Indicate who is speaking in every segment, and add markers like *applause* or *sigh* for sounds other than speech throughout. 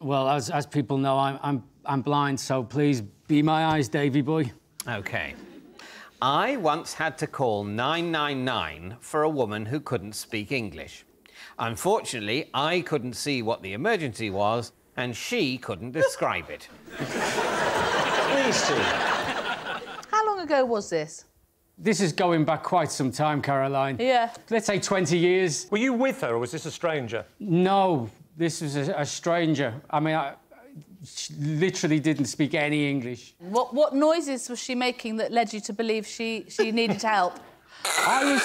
Speaker 1: Well, as, as people know, I'm, I'm, I'm blind, so please be my eyes, Davy boy.
Speaker 2: OK. I once had to call 999 for a woman who couldn't speak English. Unfortunately, I couldn't see what the emergency was, and she couldn't describe it.
Speaker 3: Please, Steve.
Speaker 4: How long ago was this?
Speaker 1: This is going back quite some time, Caroline.
Speaker 4: Yeah.
Speaker 1: Let's say 20 years.
Speaker 5: Were you with her, or was this a stranger?
Speaker 1: No, this was a, a stranger. I mean, I she literally didn't speak any English.
Speaker 4: What what noises was she making that led you to believe she she needed help?
Speaker 1: I was.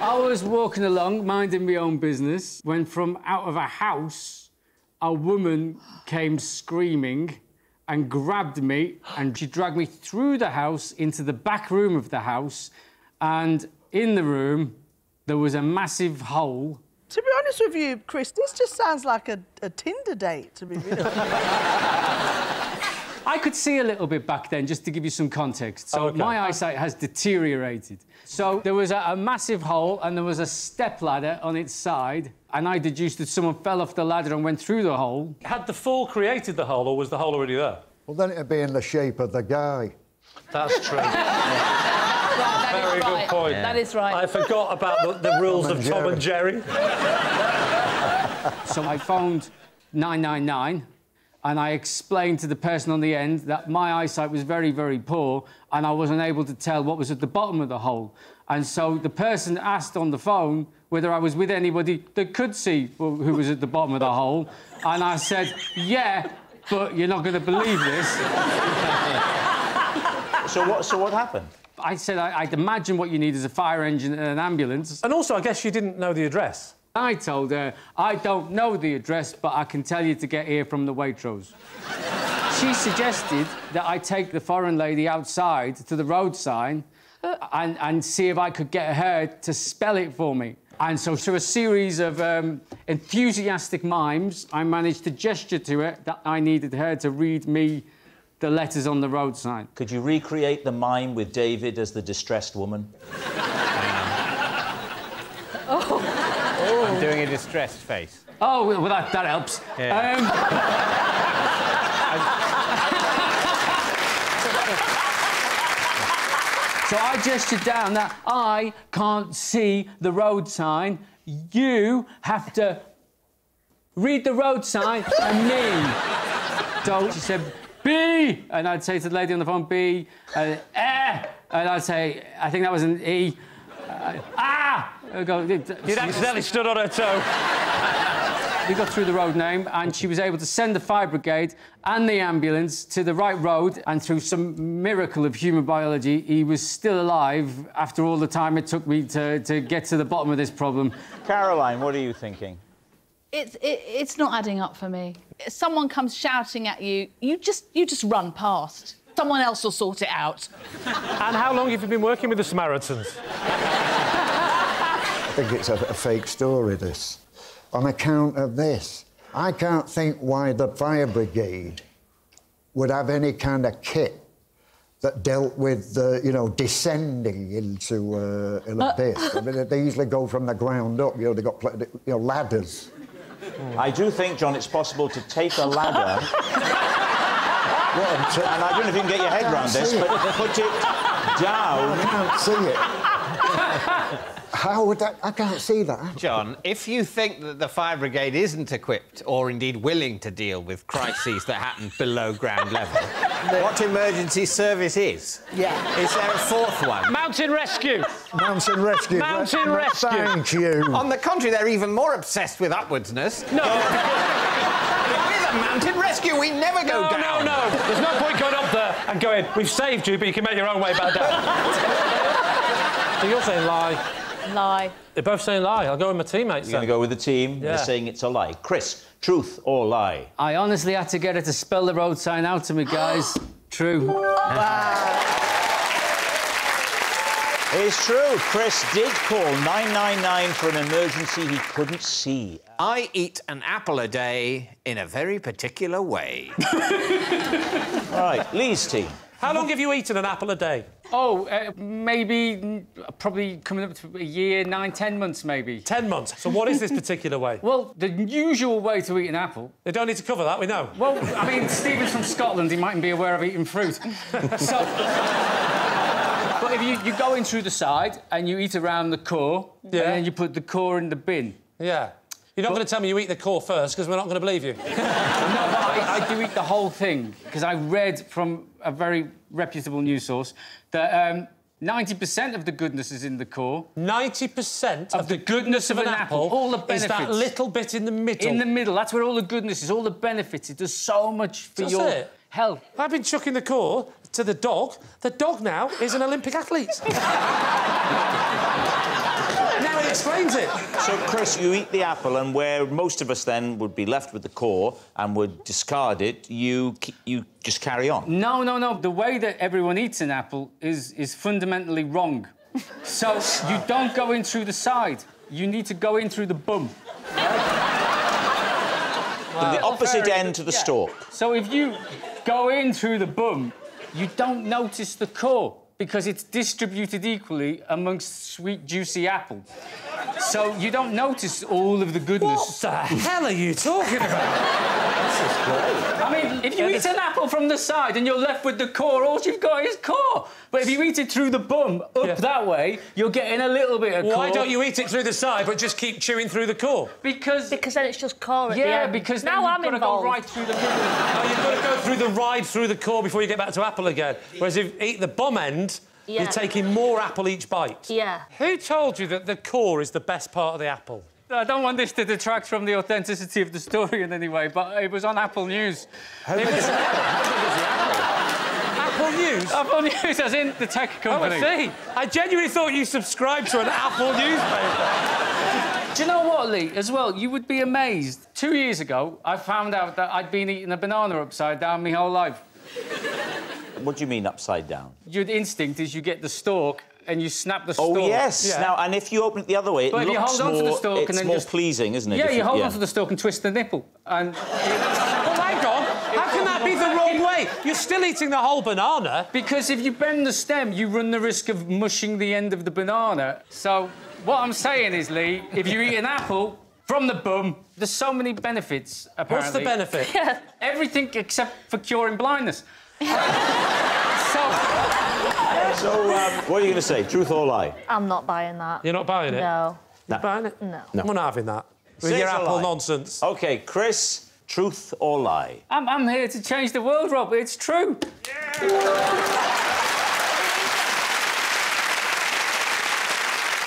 Speaker 1: I was walking along, minding my own business, when from out of a house, a woman came screaming and grabbed me, and she dragged me through the house into the back room of the house. And in the room, there was a massive hole.
Speaker 6: To be honest with you, Chris, this just sounds like a, a Tinder date, to be real. *laughs*
Speaker 1: I could see a little bit back then, just to give you some context. So
Speaker 5: Oh, okay.
Speaker 1: my eyesight has deteriorated. So there was a, a massive hole and there was a step ladder on its side, and I deduced that someone fell off the ladder and went through the hole.
Speaker 5: Had the fall created the hole, or was the hole already there?
Speaker 7: Well, then it'd be in the shape of the guy.
Speaker 5: That's true. *laughs*
Speaker 4: That is
Speaker 5: Very
Speaker 4: right.
Speaker 5: good point.
Speaker 4: That is right.
Speaker 5: I forgot about the, the rules
Speaker 7: Tom
Speaker 5: of
Speaker 7: and
Speaker 5: Tom and Jerry.
Speaker 1: So I phoned 999 and I explained to the person on the end that my eyesight was very, very poor and I wasn't able to tell what was at the bottom of the hole. And so the person asked on the phone whether I was with anybody that could see who who was at the bottom of the hole. And I said, yeah, but you're not going to believe this.
Speaker 3: So what, so what happened?
Speaker 1: I said, I, I'd imagine what you need is a fire engine and an ambulance.
Speaker 5: And also, I guess you didn't know the address.
Speaker 1: I told her, I don't know the address, but I can tell you to get here from the Waitrose. *laughs* she suggested that I take the foreign lady outside to the road sign and, and see if I could get her to spell it for me. And so, through a series of um, enthusiastic mimes, I managed to gesture to her that I needed her to read me the letters on the road sign.
Speaker 3: Could you recreate the mime with David as the distressed woman? *laughs* oh.
Speaker 2: I'm doing a distressed face.
Speaker 1: Oh, well, that, that helps.
Speaker 2: Yeah.
Speaker 1: Um, *laughs* so I gestured down that I can't see the road sign. You have to read the road sign and me. So she said, B, and I'd say to the lady on the phone, B, and eh, and I'd say, I think that was an E. Uh, ah! I'd go,
Speaker 5: You'd accidentally stood on her toe.
Speaker 1: we got through the road name and she was able to send the fire brigade and the ambulance to the right road and through some miracle of human biology he was still alive after all the time it took me to, to get to the bottom of this problem
Speaker 3: Caroline, what are you thinking?
Speaker 4: It's it, it's not adding up for me. If someone comes shouting at you, you just you just run past. Someone else will sort it out.
Speaker 5: And how long have you been working with the Samaritans?
Speaker 7: I think it's a, a fake story, this. On account of this, I can't think why the fire brigade would have any kind of kit that dealt with, uh, you know, descending into uh, an abyss. I mean, they usually go from the ground up. You know, they got you know ladders.
Speaker 3: I do think, John, it's possible to take a ladder. *laughs* and I don't know if you can get your head around this, but put it down.
Speaker 7: I can't see it. How would that? I can't see that.
Speaker 2: John, if you think that the fire brigade isn't equipped or indeed willing to deal with crises that happen below ground level, what emergency service is?
Speaker 6: yeah.
Speaker 2: Is there a fourth one?
Speaker 5: Mountain rescue.
Speaker 7: Mountain rescue.
Speaker 5: Mountain rescue.
Speaker 7: Thank you.
Speaker 2: On the contrary, they're even more obsessed with upwardsness.
Speaker 5: No,
Speaker 2: We're the mountain rescue. We never go
Speaker 5: no,
Speaker 2: down.
Speaker 5: no, no. There's no point going up there and going, we've saved you, but you can make your own way back down. *laughs* so you're saying lie.
Speaker 4: Lie.
Speaker 5: They're both saying lie. I'll go with my teammates
Speaker 3: You're going to go with the team.
Speaker 5: Yeah.
Speaker 3: They're saying it's a lie. Chris, truth or lie?
Speaker 1: I honestly had to get her to spell the road sign out to me guys *gasps* true
Speaker 3: It's true. Chris did call 999 for an emergency he couldn't see.
Speaker 2: I eat an apple a day in a very particular way.
Speaker 3: All *laughs* right, Lee's team.
Speaker 5: How long have you eaten an apple a day?
Speaker 1: Oh, uh, maybe, mm, probably coming up to a year, nine, ten months, maybe.
Speaker 5: Ten months. So what is this particular way? *laughs*
Speaker 1: Well, the usual way to eat an apple.
Speaker 5: They don't need to cover that, we know.
Speaker 1: Well, I mean, Stephen's from Scotland. He mightn't be aware of eating fruit. *laughs* so, but if you, you go in through the side and you eat around the core,
Speaker 5: Yeah.
Speaker 1: and then you put the core in the bin.
Speaker 5: Yeah. You're not going to tell me you eat the core first, because we're not going to believe you. *laughs*
Speaker 1: No, I, I do eat the whole thing because I read from a very reputable news source that um, 90% of the goodness is in the core.
Speaker 5: 90% of,
Speaker 1: the goodness of an apple, all the benefits.
Speaker 5: is that little bit in the middle.
Speaker 1: In the middle, that's where all the goodness is, all the benefits. It does so much for
Speaker 5: Does
Speaker 1: your
Speaker 5: it?
Speaker 1: health.
Speaker 5: I've been chucking the core to the dog. The dog now is an Olympic athlete. *laughs* explains it.
Speaker 3: So, Chris, you eat the apple, and where most of us then would be left with the core and would discard it, you you just carry on.
Speaker 1: No, no, no. The way that everyone eats an apple is, is fundamentally wrong. so you don't go in through the side. You need to go in through the bum.
Speaker 3: From the opposite end to the
Speaker 1: yeah.
Speaker 3: stalk.
Speaker 1: So if you go in through the bum, you don't notice the core because it's distributed equally amongst sweet, juicy apple. So you don't notice all of the goodness.
Speaker 5: What the hell are you talking about?
Speaker 1: I mean, if you eat an apple from the side and you're left with the core, all you've got is core. But if you eat it through the bum, up
Speaker 5: Yeah.
Speaker 1: that way, you're getting a little bit of core.
Speaker 5: Why don't you eat it through the side but just keep chewing through the core?
Speaker 1: Because.
Speaker 8: Because then it's just core at the
Speaker 1: yeah,
Speaker 8: end.
Speaker 1: because then
Speaker 8: now
Speaker 1: you've
Speaker 8: I'm
Speaker 1: got to
Speaker 8: involved.
Speaker 1: go right through the middle.
Speaker 5: Oh, you've got to go through the ride through the core before you get back to apple again. Whereas if you eat the bum end,
Speaker 8: Yeah.
Speaker 5: you're taking more apple each bite.
Speaker 8: Yeah.
Speaker 5: Who told you that the core is the best part of the apple?
Speaker 1: I don't want this to detract from the authenticity of the story in any way, but it was on Apple News. It was *laughs*
Speaker 5: Apple News?
Speaker 1: Apple News, as in the tech company.
Speaker 5: Oh, I see. I genuinely thought you subscribed to an Apple newspaper.
Speaker 1: Do you know what, Lee? As well, you would be amazed. Two years ago, I found out that I'd been eating a banana upside down my whole life.
Speaker 3: What do you mean upside down?
Speaker 1: Your instinct is you get the stalk and you snap the
Speaker 3: oh,
Speaker 1: stalk.
Speaker 3: Oh yes.
Speaker 1: Yeah.
Speaker 3: Now, and if you open it the other way, it
Speaker 1: But if you
Speaker 3: looks
Speaker 1: hold on to
Speaker 3: more.
Speaker 1: the stalk
Speaker 3: it's
Speaker 1: and then
Speaker 3: more
Speaker 1: just-
Speaker 3: pleasing, isn't it?
Speaker 1: Yeah, you hold on to the stalk and twist the nipple. And
Speaker 5: Well, hang on. How can that be the wrong way? You're still eating the whole banana.
Speaker 1: because if you bend the stem, you run the risk of mushing the end of the banana. So what I'm saying is, Lee, if you eat an *laughs* apple from the bum, there's so many benefits. apparently.
Speaker 5: What's the benefit? *laughs*
Speaker 1: Everything except for curing blindness. *laughs* so *laughs*
Speaker 3: So, um, what are you going to say? Truth or lie?
Speaker 8: I'm not buying that.
Speaker 5: You're not buying it?
Speaker 8: No.
Speaker 5: You're buying it?
Speaker 8: No.
Speaker 5: I'm not having that. With
Speaker 3: Say
Speaker 5: your apple
Speaker 3: lie.
Speaker 5: nonsense.
Speaker 3: Okay, Chris. Truth or lie?
Speaker 1: I'm, I'm here to change the world, Rob. It's true.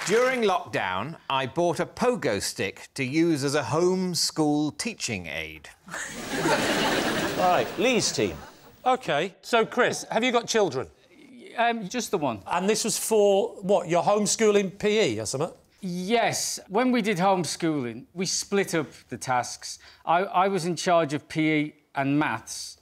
Speaker 2: During lockdown, I bought a pogo stick to use as a home school teaching aid.
Speaker 3: All right, Lee's team.
Speaker 5: OK, so, Chris, have you got children?
Speaker 1: Um, just the one.
Speaker 5: And this was for, what, your homeschooling PE or something?
Speaker 1: Yes, when we did homeschooling, we split up the tasks. I, I was in charge of PE and maths,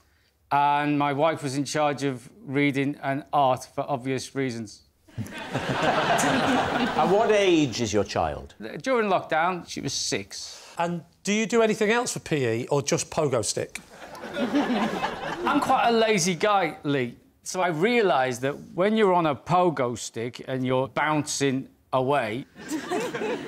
Speaker 1: and my wife was in charge of reading and art for obvious reasons. *laughs*
Speaker 3: At what age is your child?
Speaker 1: During lockdown, she was six.
Speaker 5: And do you do anything else for PE or just pogo stick?
Speaker 1: I'm quite a lazy guy, Lee. So I realised that when you're on a pogo stick and you're bouncing away,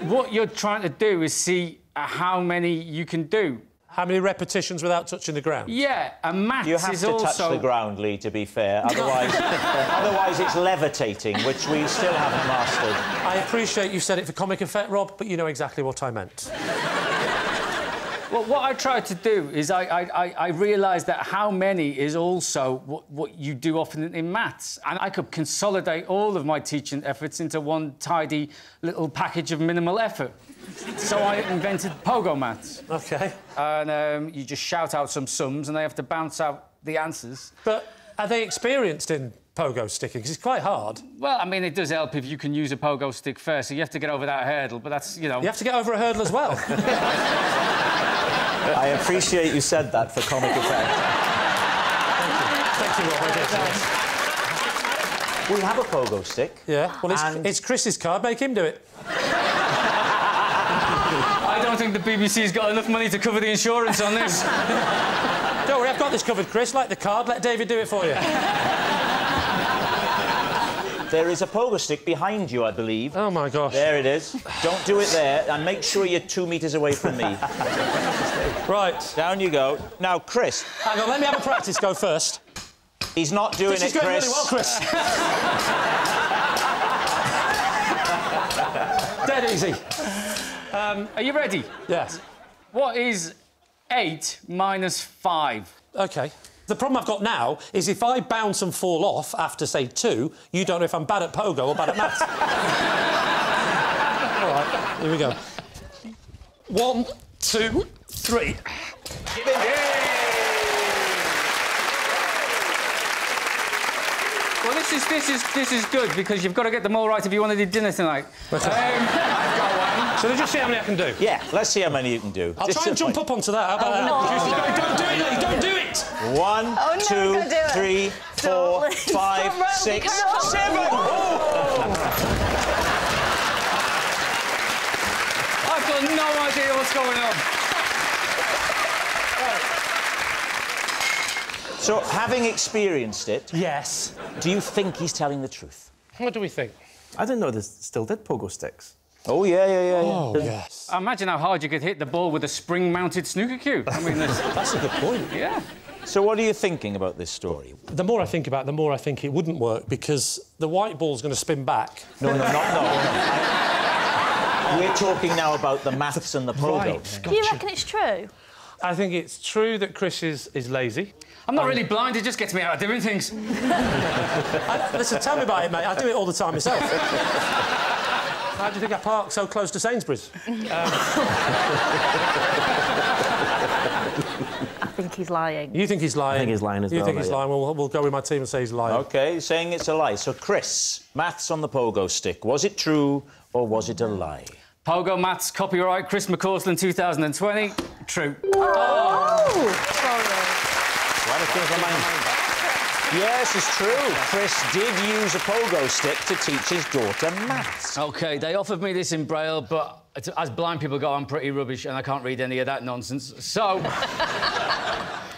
Speaker 1: what you're trying to do is see uh, how many you can do.
Speaker 5: How many repetitions without touching the ground?
Speaker 1: Yeah, and maths
Speaker 3: You have
Speaker 1: is
Speaker 3: to
Speaker 1: also...
Speaker 3: touch the ground, Lee, to be fair. *laughs* Otherwise, otherwise it's levitating, which we still haven't mastered.
Speaker 5: I appreciate you said it for comic effect, Rob, but you know exactly what I meant.
Speaker 1: Well, what I try to do is I, I, I, realised that how many is also what, what you do often in maths. And I could consolidate all of my teaching efforts into one tidy little package of minimal effort. so I invented Pogo Maths.
Speaker 5: OK.
Speaker 1: And um, you just shout out some sums and they have to bounce out the answers.
Speaker 5: But are they experienced in pogo sticking? Because it's quite hard.
Speaker 1: Well, I mean, it does help if you can use a pogo stick first, so you have to get over that hurdle, but that's, you know...
Speaker 5: You have to get over a hurdle as well. *laughs*
Speaker 3: I appreciate you said that for comic effect.
Speaker 5: Thank you, Rob. I did.
Speaker 3: We have a pogo stick.
Speaker 5: Yeah, well, it's,
Speaker 3: And-
Speaker 5: it's Chris's card. Make him do it.
Speaker 1: I don't think the BBC's got enough money to cover the insurance on this. *laughs*
Speaker 5: Don't worry, I've got this covered, Chris. Like the card, let David do it for you.
Speaker 3: There is a pogo stick behind you, I believe.
Speaker 5: Oh, my gosh.
Speaker 3: There it is. Don't do it there, and make sure you're two metres away from me.
Speaker 5: Right.
Speaker 3: Down you go. Now, Chris,
Speaker 5: Hang on, let me have a practice go first.
Speaker 3: he's not doing
Speaker 5: This is
Speaker 3: it,
Speaker 5: going
Speaker 3: Chris.
Speaker 5: really well, Chris. *laughs* Dead easy.
Speaker 1: Um, are you ready?
Speaker 5: Yes.
Speaker 1: What is eight minus five?
Speaker 5: OK. The problem I've got now is if I bounce and fall off after, say, two, you don't know if I'm bad at pogo or bad at maths. *laughs* All right, here we go. One, two, three.
Speaker 1: Well, this is this is this is good because you've got to get them all right if you want to do dinner tonight. Um,
Speaker 5: So let's just see how many I can do.
Speaker 3: Yeah, let's see how many you can do.
Speaker 5: I'll
Speaker 3: Just
Speaker 5: try and jump
Speaker 3: point.
Speaker 5: up onto that. How about that? Don't, don't do it, Lee, don't do it!
Speaker 3: One,
Speaker 8: Oh, no,
Speaker 3: two,
Speaker 8: don't do it.
Speaker 3: three, four,
Speaker 8: Don't-
Speaker 3: five,
Speaker 8: Don't
Speaker 3: six, seven. Oh!
Speaker 1: I've got no idea what's going on.
Speaker 3: So, having experienced it,
Speaker 5: Yes.
Speaker 3: do you think he's telling the truth?
Speaker 5: What do we think?
Speaker 9: I didn't know they still did pogo sticks.
Speaker 3: Oh, yeah, yeah, yeah. yeah.
Speaker 5: Oh, yes.
Speaker 1: Imagine how hard you could hit the ball with a spring-mounted snooker cue. I mean, there's... *laughs*
Speaker 5: That's a good point.
Speaker 1: yeah.
Speaker 3: So, what are you thinking about this story?
Speaker 5: The more I think about it, the more I think it wouldn't work because the white ball's going to spin back.
Speaker 3: No, no, not no. I- We're talking now about the maths and the pogo.
Speaker 8: Do you reckon it's true?
Speaker 5: I think it's true that Chris is, is lazy.
Speaker 1: I'm not really blind. It just gets me out of doing things. *laughs*
Speaker 5: I, listen, tell me about it, mate. I do it all the time myself. *laughs* How do you think I park so close to Sainsbury's? *laughs*
Speaker 8: I think he's lying.
Speaker 5: You think he's lying?
Speaker 9: I think he's lying as
Speaker 5: you
Speaker 9: well, You
Speaker 5: think he's
Speaker 9: mate, yeah.
Speaker 5: lying? Well, we'll go with my team and say he's lying.
Speaker 3: Okay, saying it's a lie. So, Chris, maths on the pogo stick. Was it true or was it a lie?
Speaker 1: Pogo Maths, copyright Chris McCausland 2020. True. Oh!
Speaker 3: Yes, it's true. Chris did use a pogo stick to teach his daughter maths.
Speaker 1: OK, they offered me this in Braille, but as blind people go, I'm pretty rubbish and I can't read any of that nonsense. So,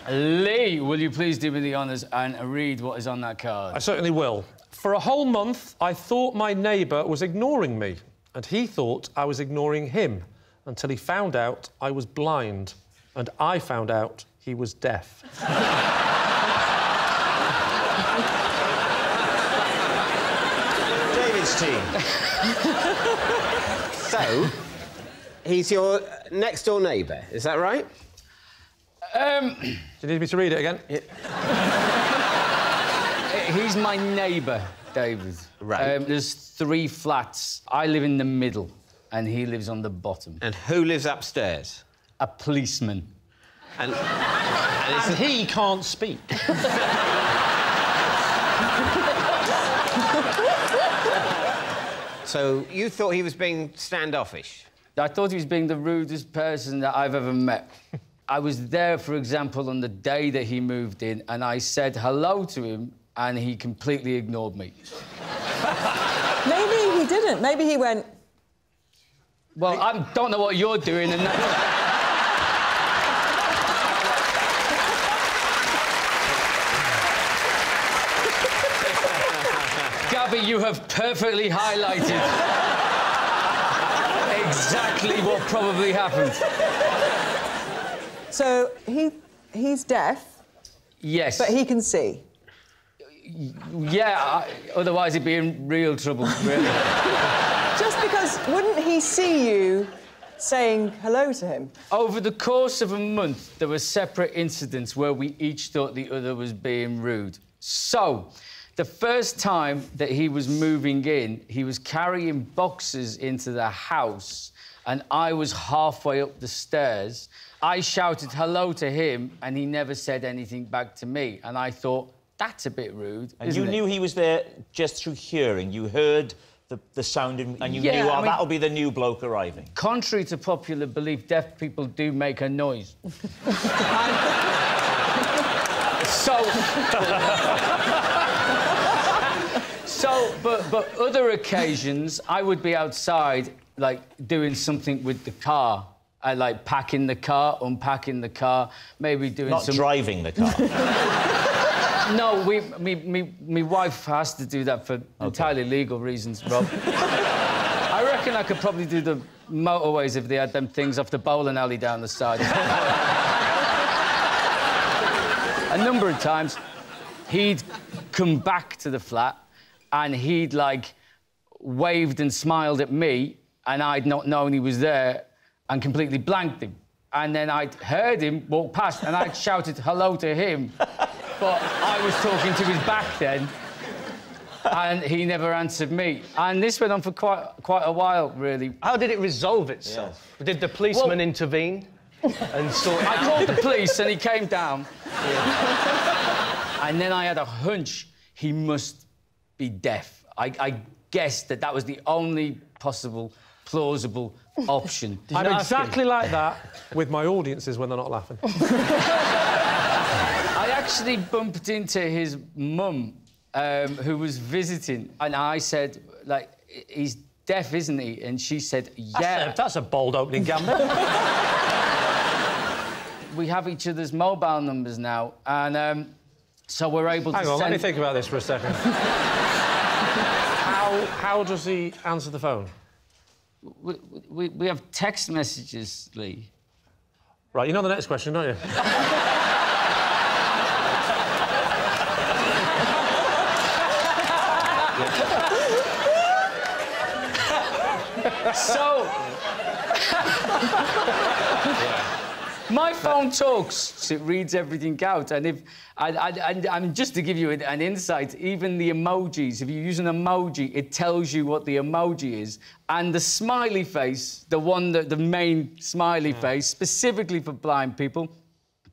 Speaker 1: *laughs* Lee, will you please do me the honours and read what is on that card?
Speaker 5: I certainly will. For a whole month, I thought my neighbour was ignoring me, and he thought I was ignoring him until he found out I was blind, and I found out he was deaf. *laughs*
Speaker 3: David's *laughs* team.
Speaker 2: So, he's your next door neighbour, is that right?
Speaker 1: Um, *clears throat*
Speaker 5: Do you need me to read it again? *laughs*
Speaker 1: he's my neighbour, David.
Speaker 2: Right.
Speaker 1: Um, there's three flats. I live in the middle and he lives on the bottom.
Speaker 2: And who lives upstairs?
Speaker 1: A policeman.
Speaker 2: And, and it's
Speaker 5: And he can't speak. *laughs*
Speaker 2: So you thought he was being standoffish?
Speaker 1: I thought he was being the rudest person that I've ever met. I was there, for example, on the day that he moved in, and I said hello to him, and he completely ignored me. *laughs*
Speaker 10: Maybe he didn't. Maybe he went.
Speaker 1: Well, I don't know what you're doing, and that... *laughs* Gabby, you have perfectly highlighted *laughs* exactly what probably happened.
Speaker 10: So he he's deaf,
Speaker 1: Yes.
Speaker 10: but he can see.
Speaker 1: Yeah, I, otherwise he'd be in real trouble, really. *laughs*
Speaker 10: Just because wouldn't he see you saying hello to him?
Speaker 1: Over the course of a month, there were separate incidents where we each thought the other was being rude. So, the first time that he was moving in, he was carrying boxes into the house, and I was halfway up the stairs. I shouted hello to him, and he never said anything back to me. And I thought, that's a bit rude.
Speaker 3: And you
Speaker 1: it?"
Speaker 3: knew he was there just through hearing. You heard the, the sound and, and you
Speaker 1: Yeah,
Speaker 3: knew,
Speaker 1: I
Speaker 3: oh,
Speaker 1: mean-
Speaker 3: that'll be the new bloke arriving.
Speaker 1: Contrary to popular belief, deaf people do make a noise. *laughs* *laughs* so. But, but other occasions, I would be outside, like doing something with the car. I like packing the car, unpacking the car, maybe doing
Speaker 3: Not
Speaker 1: some.
Speaker 3: driving the car. *laughs*
Speaker 1: no, we, me, me, me wife has to do that for entirely legal reasons, Rob. I reckon I could probably do the motorways if they had them things off the bowling alley down the side. *laughs* A number of times, he'd come back to the flat and he'd like waved and smiled at me, and I'd not known he was there and completely blanked him. And then I'd heard him walk past and I'd shouted hello to him, but I was talking to his back then. And he never answered me. And this went on for quite quite a while, really.
Speaker 11: How did it resolve itself? Did the policeman
Speaker 1: Well-
Speaker 11: intervene and sort it
Speaker 1: I
Speaker 11: out?
Speaker 1: called the police and he came down. *laughs* and then I had a hunch he must be deaf. I, I guessed that that was the only possible plausible option. *laughs*
Speaker 5: I'm
Speaker 11: not ask him?
Speaker 5: exactly like that *laughs* with my audiences when they're not laughing. *laughs*
Speaker 1: I actually bumped into his mum, um, who was visiting, and I said, like, he's deaf, isn't he? And she said, yeah.
Speaker 5: That's a, that's a bold opening gambit.
Speaker 1: we have each other's mobile numbers now, and um, so we're able
Speaker 5: Hang
Speaker 1: to
Speaker 5: on,
Speaker 1: send...
Speaker 5: let me think about this for a second. How, does he answer the phone?
Speaker 1: We, we, we have text messages, Lee.
Speaker 5: Right, you know the next question, don't you?
Speaker 1: So. *laughs* My phone talks, it reads everything out. And if, I, I, and, and just to give you an, insight, even the emojis, if you use an emoji, it tells you what the emoji is. And the smiley face, the one that the main smiley hmm. face, specifically for blind people,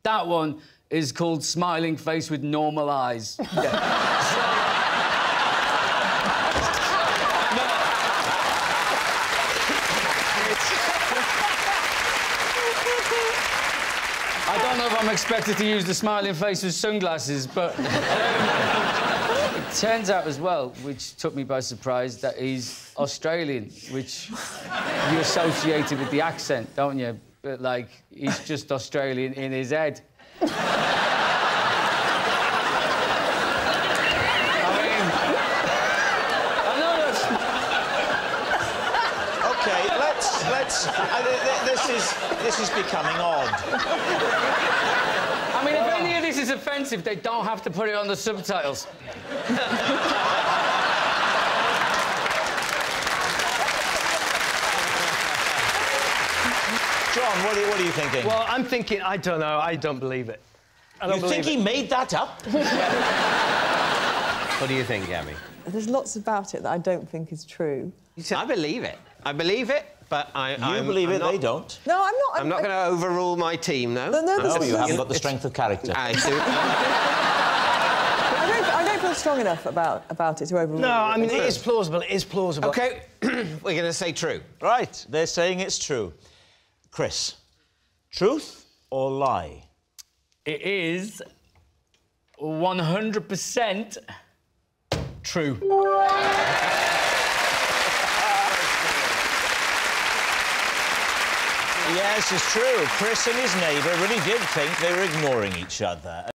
Speaker 1: that one is called smiling face with normal eyes. *laughs* Yeah. I don't know if I'm expected to use the smiling face with sunglasses, but um, it turns out as well, which took me by surprise, that he's Australian, which you associated with the accent, don't you? But like, he's just Australian in his head. I mean, I know that's.
Speaker 3: OK, let's... let's I, th- th- this, is, this is becoming odd.
Speaker 1: I mean, if any of this is offensive, they don't have to put it on the subtitles.
Speaker 3: John, what are, you- what are you thinking?
Speaker 11: Well, I'm thinking, I don't know, I don't believe it. I don't
Speaker 3: you
Speaker 11: believe
Speaker 3: think he made that up? *laughs*
Speaker 2: What do you think, Gabby?
Speaker 10: There's lots about it that I don't think is true.
Speaker 2: I believe it. I believe it, but I.
Speaker 3: You
Speaker 2: I'm,
Speaker 3: believe
Speaker 2: I'm
Speaker 3: it,
Speaker 2: not,
Speaker 3: they don't.
Speaker 10: No, I'm not.
Speaker 2: I'm not going to overrule my team, no.
Speaker 10: No, no,
Speaker 3: No, you haven't got the strength of character.
Speaker 2: I do.
Speaker 10: Uh, I don't, I don't feel strong enough about, about it to overrule
Speaker 11: No, I mean,
Speaker 10: it.
Speaker 11: it is plausible, it is plausible.
Speaker 2: OK, *clears throat* we're going to say true.
Speaker 3: Right, they're saying it's true. Chris, truth or lie?
Speaker 1: It is 100% true.
Speaker 3: Yes, it's true. Chris and his neighbour really did think they were ignoring each other.